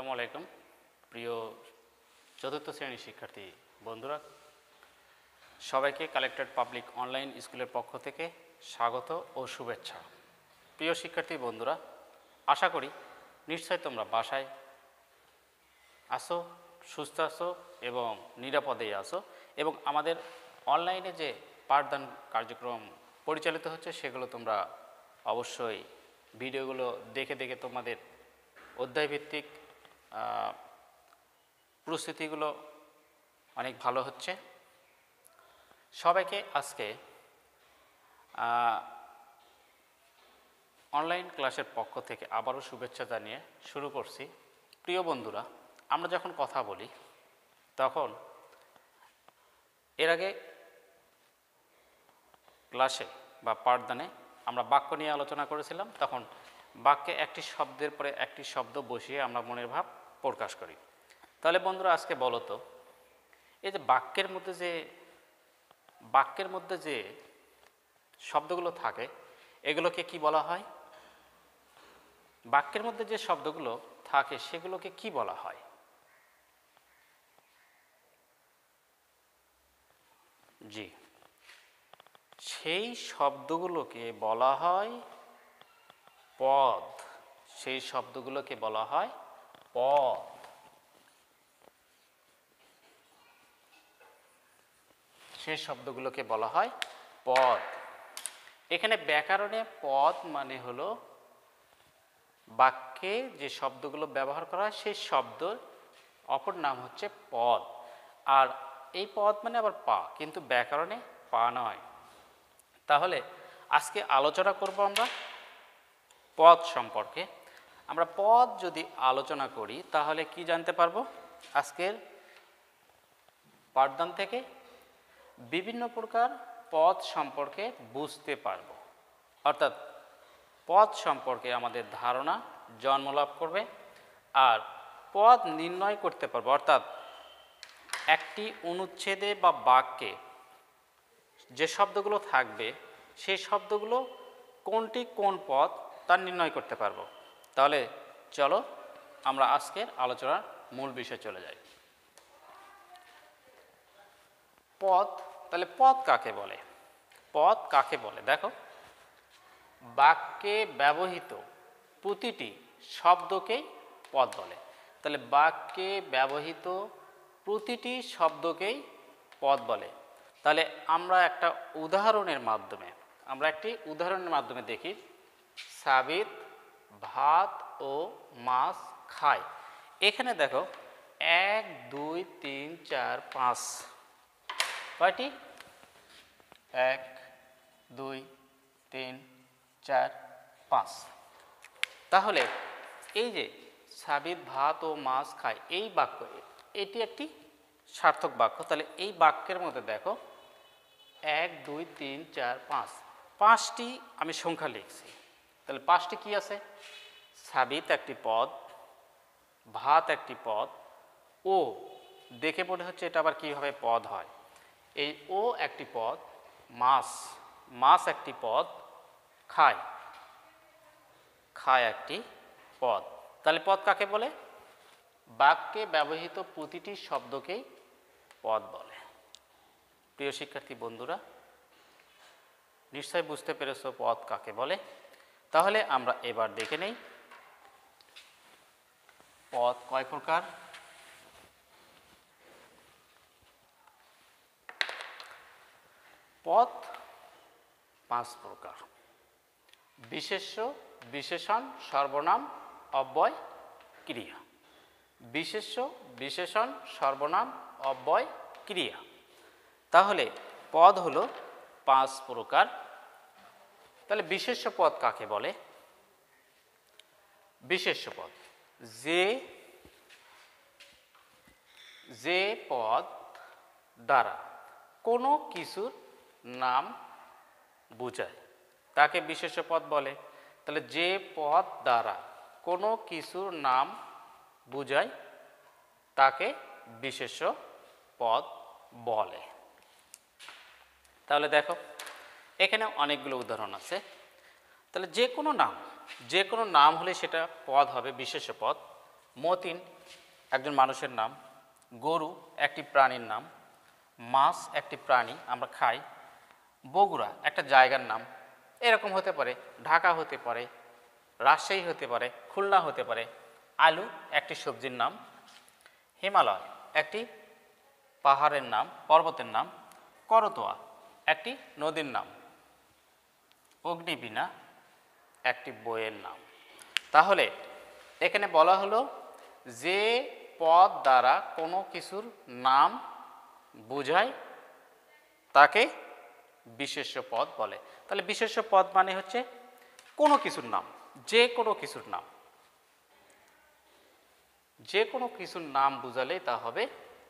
আসসালামু আলাইকুম। প্রিয় চতুর্থ শ্রেণির শিক্ষার্থী বন্ধুরা, সবাইকে কালেক্টেড পাবলিক অনলাইন স্কুলের পক্ষ থেকে স্বাগত ও শুভেচ্ছা। প্রিয় শিক্ষার্থী বন্ধুরা, আশা করি নিশ্চয় তোমরা বাসায় আসো, সুস্থ আসো এবং নিরাপদেই আসো এবং আমাদের অনলাইনে যে পাঠদান কার্যক্রম পরিচালিত হচ্ছে সেগুলো তোমরা অবশ্যই ভিডিওগুলো দেখে দেখে তোমাদের অধ্যায়ভিত্তিক প্রস্তুতিগুলো অনেক ভালো হচ্ছে। সবাইকে আজকে অনলাইন ক্লাসের পক্ষ থেকে আবারও শুভেচ্ছা জানিয়ে শুরু করছি। প্রিয় বন্ধুরা, আমরা যখন কথা বলি, তখন এর আগে ক্লাসে বা পাঠদানে আমরা বাক্য নিয়ে আলোচনা করেছিলাম, তখন বাক্যে একটি শব্দের পরে একটি শব্দ বসিয়ে আমরা মনের ভাব প্রকাশ করি। তাহলে বন্ধুরা আজকে বলো তো, এই যে বাক্যের মধ্যে যে, বাক্যের মধ্যে যে শব্দগুলো থাকে, এগুলোকে কি বলা হয়? বাক্যের মধ্যে যে শব্দগুলো থাকে, সেগুলোকে কি বলা হয়? জি। সেই শব্দগুলোকে বলা হয় পদ, সেই শব্দগুলোকে বলা হয় পদ সেই শব্দগুলোকে বলা হয় পদ। এখানে ব্যাকরণে পদ মানে হলো বাক্যে যে শব্দগুলো ব্যবহার করা হয়, সেই শব্দ, অপর নাম হচ্ছে পদ। আর এই পদ মানে আবার পা, কিন্তু ব্যাকরণে পা নয়। তাহলে আজকে আলোচনা করব আমরা পদ সম্পর্কে। আমরা পদ যদি আলোচনা করি, তাহলে কি জানতে পারব? আজকের পাঠদান থেকে বিভিন্ন প্রকার পদ সম্পর্কে বুঝতে পারব। অর্থাৎ পদ সম্পর্কে আমাদের ধারণা জন্মলাভ করবে আর পদ নির্ণয় করতে পারব। অর্থাৎ একটি অনুচ্ছেদে বা বাক্যে যে শব্দগুলো থাকবে সেই শব্দগুলো কোনটি কোন পদ, তা নির্ণয় করতে পারব। তাহলে চলো আমরা আজকের আলোচনার মূল বিষয়ে চলে যাই। পদ তাহলে পদ কাকে বলে? পথ কাকে বলে? দেখো, বাক্যে ব্যবহৃত প্রতিটি শব্দকেই পদ বলে। তাহলে বাক্যে ব্যবহৃত প্রতিটি শব্দকেই পদ বলে। তাহলে আমরা একটা উদাহরণের মাধ্যমে, আমরা একটি উদাহরণের মাধ্যমে দেখি। সাবিত ভাত ও মাছ খায়। এখানে দেখো, এক, দুই, তিন, চার, পাঁচ। কয়টি? এক, দুই, তিন, চার, পাঁচ। তাহলে এই যে সাবিত ভাত ও মাছ খায়, এই বাক্য, এটি একটি সার্থক বাক্য। তাহলে এই বাক্যের মধ্যে দেখো, এক, দুই, তিন, চার, পাঁচ। পাঁচটি আমি সংখ্যা লিখছি। তাহলে পাঁচটি কি আছে? সাবিত একটি পদ, ভাত একটি পদ, ও দেখে মনে হচ্ছে এটা আবার কীভাবে পদ হয়? এই ও একটি পদ, মাছ মাছ একটি পদ, খায়। খায় একটি পদ। তাহলে পদ কাকে বলে? বাক্যে ব্যবহৃত প্রতিটি শব্দকেই পদ বলে। প্রিয় শিক্ষার্থী বন্ধুরা, নিশ্চয় বুঝতে পেরেছ পদ কাকে বলে? তাহলে আমরা এবার দেখে নেই। পদ কয় প্রকার? পদ পাঁচ প্রকার। বিশেষ্য, বিশেষণ, সর্বনাম, অব্যয়, ক্রিয়া। বিশেষ্য, বিশেষণ, সর্বনাম, অব্যয়, ক্রিয়া। তাহলে পদ হলো পাঁচ প্রকার। তাহলে বিশেষ্য পদ কাকে বলে? বিশেষ্য পদ। যে যে পদ দ্বারা কোনো কিছুর নাম বোঝায়, তাকে বিশেষ পদ বলে। তাহলে যে পদ দ্বারা কোনো কিছুর নাম বোঝায়, তাকে বিশেষ্য পদ বলে। তাহলে দেখো এখানে অনেকগুলো উদাহরণ আছে। তাহলে যে কোনো নাম যে কোনো নাম হলে সেটা পদ হবে, বিশেষ পদ। মতিন, একজন মানুষের নাম। গরু, একটি প্রাণীর নাম। মাছ, একটি প্রাণী, আমরা খাই। বগুড়া, একটা জায়গার নাম। এরকম হতে পারে, ঢাকা হতে পারে, রাজশাহী হতে পারে, খুলনা হতে পারে। আলু, একটি সবজির নাম। হিমালয়, একটি পাহাড়ের নাম, পর্বতের নাম। করতোয়া, একটি নদীর নাম। অগ্নিবীণা একটি বইয়ের নাম। তাহলে এখানে বলা হলো যে পদ দ্বারা কোনো কিছুর নাম বোঝায়, তাকে বিশেষ্য পদ বলে। তাহলে বিশেষ্য পদ মানে হচ্ছে কোনো কিছুর নাম, যে কোনো কিছুর নাম। যে কোনো কিছুর নাম বুঝালেই তা হবে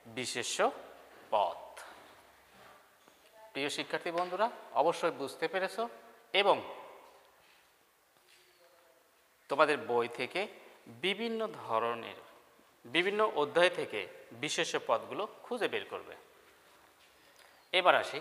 বিশেষ্য পদ। প্রিয় শিক্ষার্থী বন্ধুরা, অবশ্যই বুঝতে পেরেছ এবং তোমাদের বই থেকে বিভিন্ন ধরনের, বিভিন্ন অধ্যায় থেকে বিশেষ পদগুলো খুঁজে বের করবে। এবার আসি।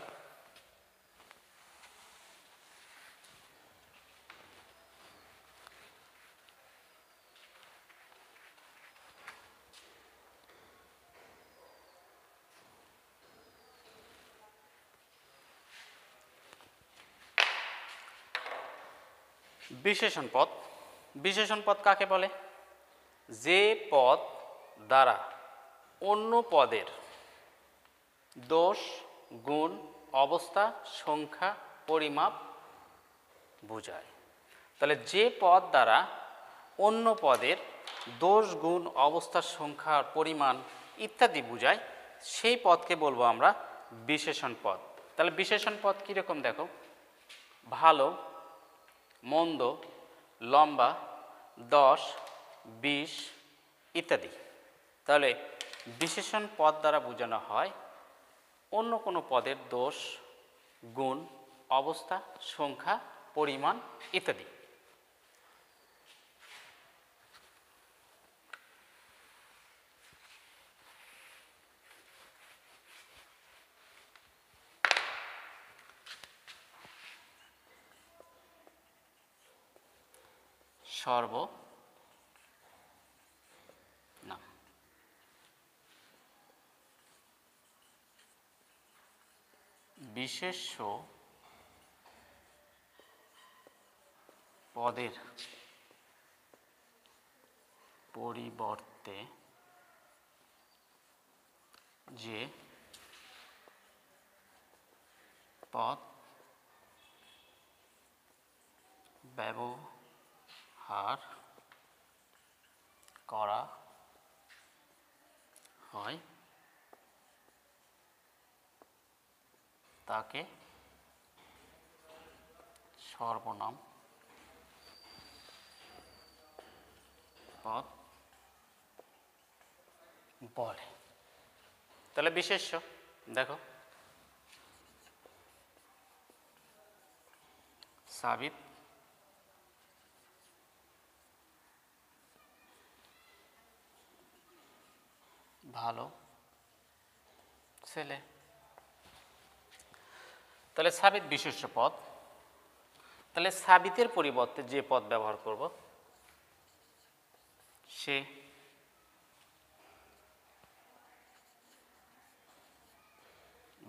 বিশেষণ পদ। বিশেষণ পদ কাকে বলে? যে পদ দ্বারা অন্য পদের দোষ, গুণ, অবস্থা, সংখ্যা, পরিমাপ বোঝায়। তাহলে যে পদ দ্বারা অন্য পদের দোষ, গুণ অবস্থার সংখ্যা, পরিমাণ ইত্যাদি বোঝায়, সেই পদকে বলব আমরা বিশেষণ পদ। তাহলে বিশেষণ পদ কীরকম দেখো? ভালো মন্দ, লম্বা, দশ, বিশ ইত্যাদি। তাহলে বিশেষণ পদ দ্বারা বোঝানো হয় অন্য কোনো পদের দোষ, গুণ, অবস্থা, সংখ্যা, পরিমাণ ইত্যাদি। সর্ব? নাম বিশেষ্য পদের পরিবর্তে যে পদ ব্যবহার করা হয় তাকে সর্বনাম পদ বলে। তাহলে বিশেষ্য দেখো। সাবিত ভালো। ছেলে। তাহলে সাবিত বিশেষ্য পদ। তাহলে সাবিতের পরিবর্তে যে পদ ব্যবহার করব, সে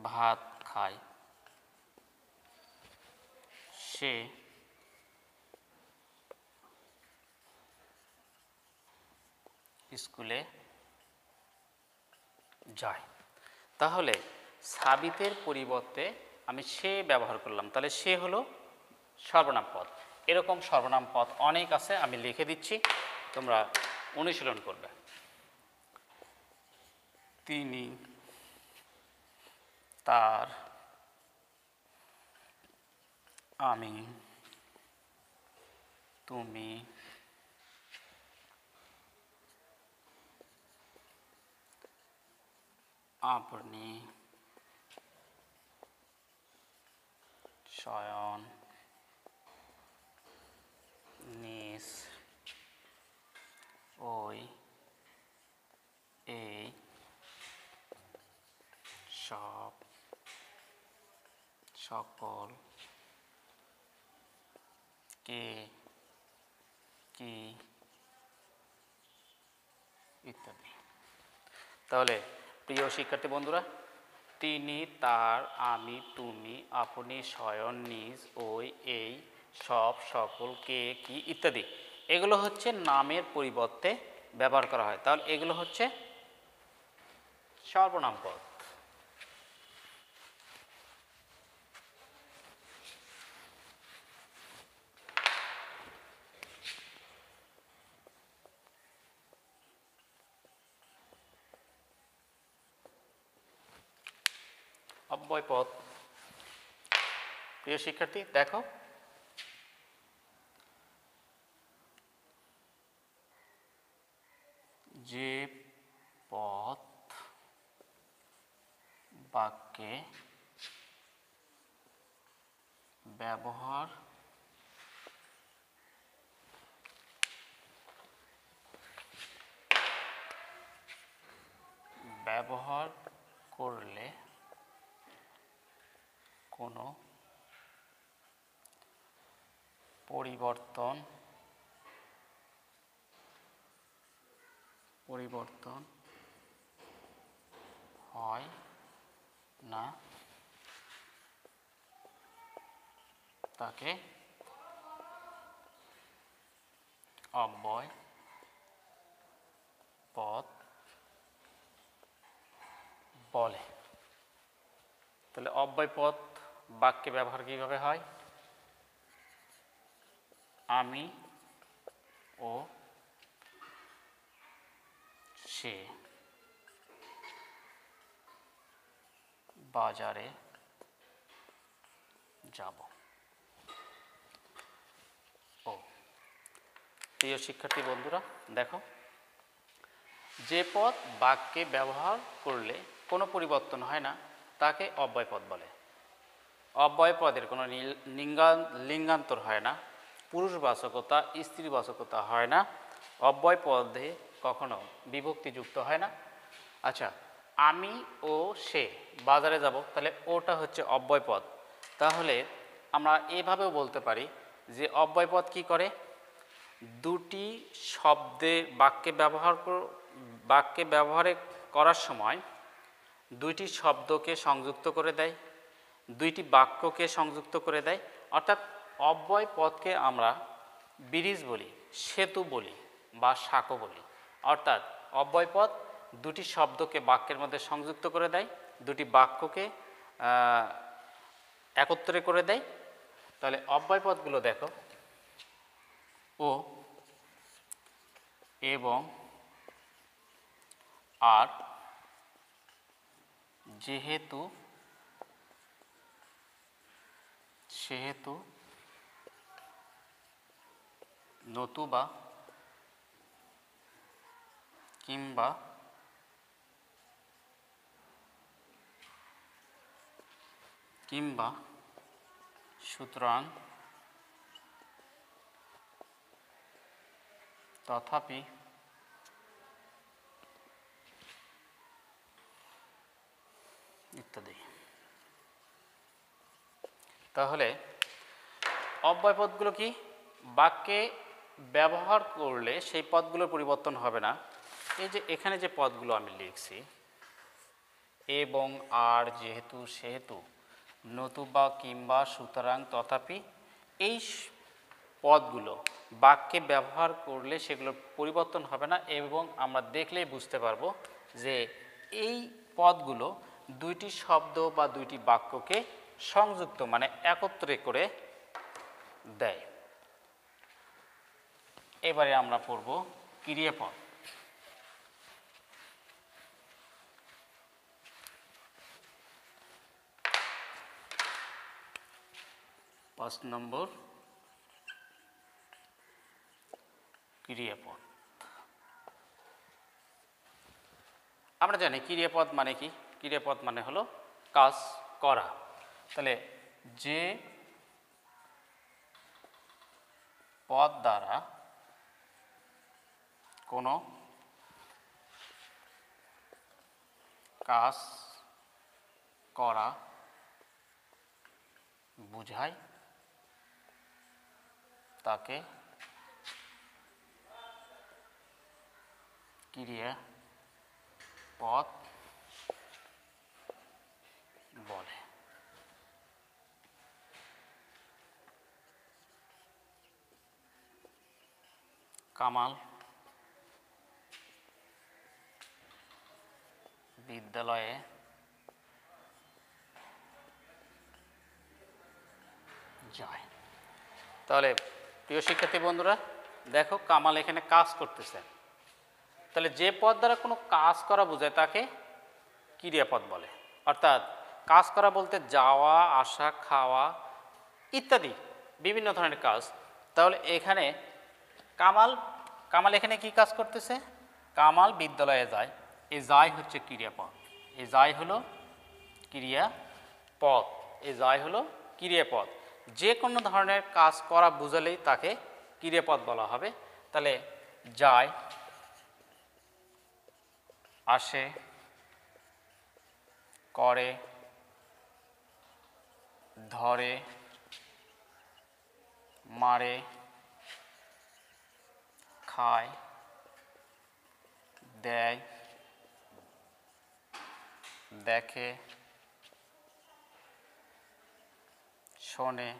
ভাত খায়। সে স্কুলে যায়। তাহলে সাবিতের পরিবর্তে আমি সে ব্যবহার করলাম। তাহলে সে হলো সর্বনাম পদ। এরকম সর্বনাম পদ অনেক আছে, আমি লিখে দিচ্ছি। তোমরা অনুশীলন করবে। তিনি, তার, আমি, তুমি আপনি শয়ন নিস ওই এই সব সকল কে কি ইত্যাদি তাহলে প্রিয় শিক্ষার্থী বন্ধুরা, তিনি, তার, আমি, তুমি, আপনি, স্বয়ং, নিজ, ওই, এই, সব, সকল, কে, কি ইত্যাদি। এগুলো হচ্ছে নামের পরিবর্তে ব্যবহার করা হয়। তাহলে এগুলো হচ্ছে সর্বনাম পদ অব্যয় পদ প্রিয় শিক্ষার্থী দেখো যে পথ বাক্যে ব্যবহার ব্যবহার করলে কোনো পরিবর্তন পরিবর্তন হয় না। তাকে অব্যয় পথ বলে। তাহলে অব্যয় পথ বাক্যে ব্যবহার কীভাবে হয়? আমি ও সে বাজারে যাব। ও, প্রিয় শিক্ষার্থী বন্ধুরা, দেখো, যে পদ বাক্যে ব্যবহার করলে কোনো পরিবর্তন হয় না, তাকে অব্যয় পদ বলে। অব্যয় পদের কোনো লিঙ্গান্তর হয় না। পুরুষবাচকতা, স্ত্রীবাচকতা হয় না। অব্যয় পদে কখনো বিভক্তিযুক্ত হয় না। আচ্ছা আমি ও সে বাজারে যাব, তাহলে ওটা হচ্ছে অব্যয় পদ। তাহলে আমরা এভাবেও বলতে পারি যে অব্যয় পদ কী করে? দুটি শব্দে বাক্যে ব্যবহার বাক্যে ব্যবহারে করার সময় দুইটি শব্দকে সংযুক্ত করে দেয়, দুইটি বাক্যকে সংযুক্ত করে দেয়। অর্থাৎ অব্যয় পথকে আমরা ব্রিজ বলি, সেতু বলি বা সাঁকো বলি। অর্থাৎ অব্যয় পথ দুটি শব্দকে বাক্যের মধ্যে সংযুক্ত করে দেয়, দুটি বাক্যকে একত্রে করে দেয়। তাহলে অব্যয় পথগুলো দেখো। ও, এবং, আর, যেহেতু, সেহেতু নতুবা কিংবা কিংবা সুতরাং তথাপি ইত্যাদি। তাহলে অব্যয় পদগুলো কি? বাক্যে ব্যবহার করলে সেই পদগুলোর পরিবর্তন হবে না। এই যে এখানে যে পদগুলো আমি লিখছি এবং আর যেহেতু সেহেতু, নতুবা কিংবা সুতরাং তথাপি এই পদগুলো বাক্যে ব্যবহার করলে সেগুলোর পরিবর্তন হবে না এবং আমরা দেখলেই বুঝতে পারব যে এই পদগুলো দুইটি শব্দ বা দুইটি বাক্যকে সংযুক্ত মানে একত্রে করে দেয়। এবারে আমরা পড়ব ক্রিয়াপদ। পাঁচ নম্বর ক্রিয়াপদ। আমরা জানি ক্রিয়াপদ মানে কি? ক্রিয়াপদ মানে হলো কাজ করা। তাহলে যে পদ দ্বারা কোনো কাজ করা বুঝায় তাকে ক্রিয়া পথ বলে। কামাল বিদ্যালয়ে। যায় তাহলে প্রিয় শিক্ষার্থী বন্ধুরা, দেখো কামাল এখানে কাজ করতেছে। তাহলে যে পদ দ্বারা কোনো কাজ করা বোঝায় তাকে ক্রিয়াপদ বলে। অর্থাৎ কাজ করা বলতে যাওয়া, আসা, খাওয়া ইত্যাদি বিভিন্ন ধরনের কাজ। তাহলে এখানে কামাল কামাল এখানে কি কাজ করতেছে? কামাল বিদ্যালয়ে যায়। যায় হচ্ছে ক্রিয়াপদ। যায় হলো ক্রিয়াপদ। যায় হলো ক্রিয়াপদ। যে কোনো ধরনের কাজ করা বুঝালেই তাকে ক্রিয়াপদ বলা হবে। তাহলে যায় আসে, করে, ধরে, মারে, খায়, দেয় দেখে, শোনে,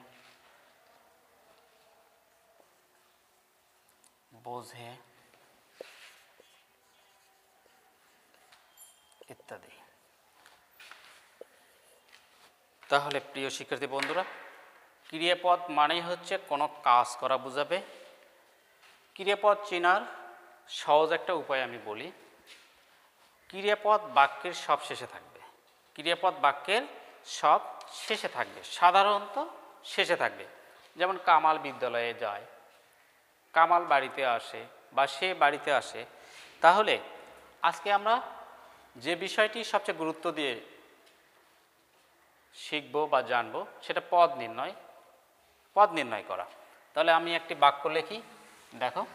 বোঝে ইত্যাদি। তাহলে প্রিয় শিক্ষার্থী বন্ধুরা, ক্রিয়াপদ মানেই হচ্ছে কোনো কাজ করা বোঝাবে। ক্রিয়াপদ চেনার সহজ একটা উপায় আমি বলি। ক্রিয়াপদ বাক্যের সব শেষে থাকবে। ক্রিয়াপদ বাক্যের সব শেষে থাকবে। সাধারণত শেষে থাকবে। যেমন কামাল বিদ্যালয়ে যায়, কামাল বাড়িতে আসে বা সে বাড়িতে আসে, তাহলে আজকে আমরা যে বিষয়টি সবচেয়ে গুরুত্ব দিয়ে শিখব বা জানব, সেটা পদ নির্ণয় পদ নির্ণয় করা। তাহলে আমি একটি বাক্য লিখি। দেখো।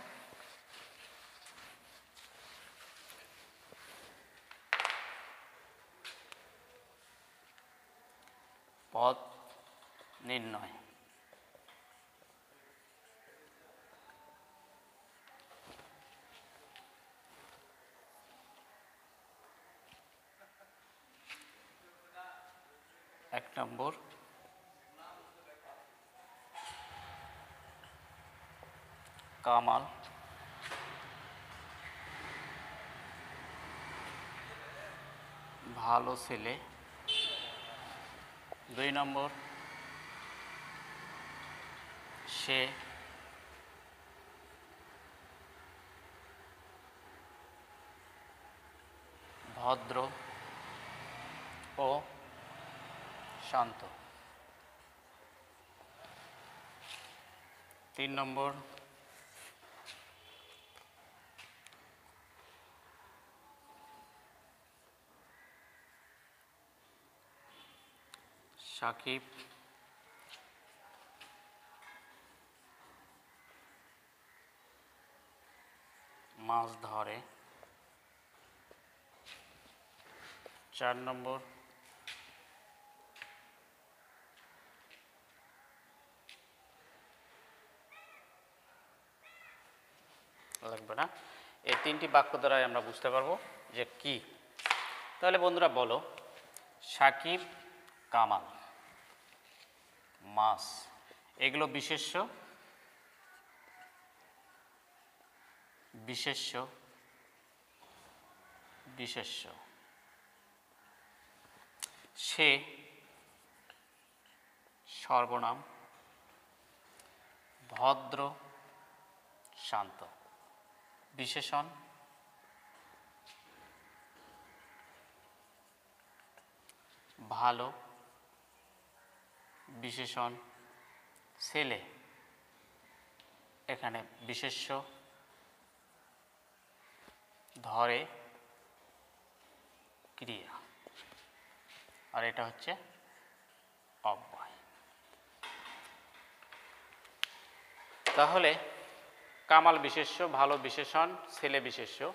পদ নির্ণয়। এক নম্বর। কামাল। ভালো ছেলে। দুই নম্বর সে ভদ্র ও শান্ত। তিন নম্বর সাকিব। মাছ ধরে। চার নম্বর। লাগবে না? এই তিনটি বাক্য দ্বারাই আমরা বুঝতে পারব যে কি। তাহলে বন্ধুরা বলো, সাকিব, কামাল। মাস। এগুলো বিশেষ্য? বিশেষ্য। বিশেষ্য। সে সর্বনাম ভদ্র শান্ত। বিশেষণ? ভালো বিশেষণ, ছেলে, এখানে বিশেষ্য, ধরে, ক্রিয়া। আর এটা হচ্ছে অব্যয়। তাহলে কামাল বিশেষ্য, ভালো বিশেষণ, ছেলে বিশেষ্য,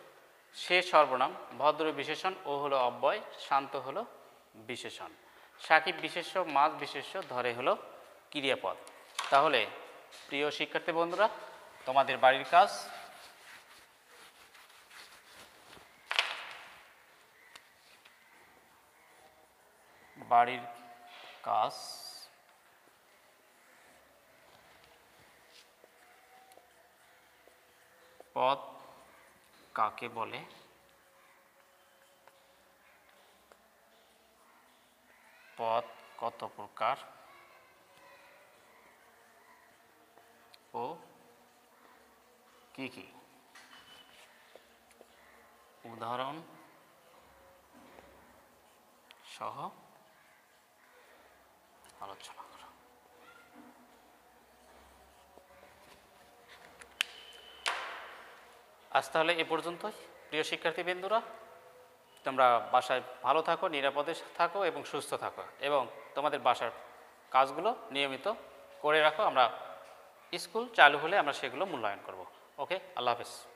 সে সর্বনাম, ভদ্র বিশেষণ, ও হলো অব্যয়, শান্ত হলো বিশেষণ। সাকিব বিশেষ্য মাছ বিশেষ্য ধরে হলো ক্রিয়াপদ। তাহলে প্রিয় শিক্ষার্থী বন্ধুরা, তোমাদের বাড়ির কাজ। বাড়ির কাজ। পথ কাকে বলে? পদ কত প্রকার? ও, কি কি? উদাহরণ, সহ, আলোচনা আজ তাহলে এ পর্যন্তই। প্রিয় শিক্ষার্থীবৃন্দুরা তোমরা বাসায় ভালো থাকো, নিরাপদে থাকো এবং সুস্থ থাকো এবং তোমাদের বাসার কাজগুলো নিয়মিত করে রাখো। আমরা স্কুল চালু হলে আমরা সেগুলো মূল্যায়ন করব। ওকে? আল্লাহ হাফেজ।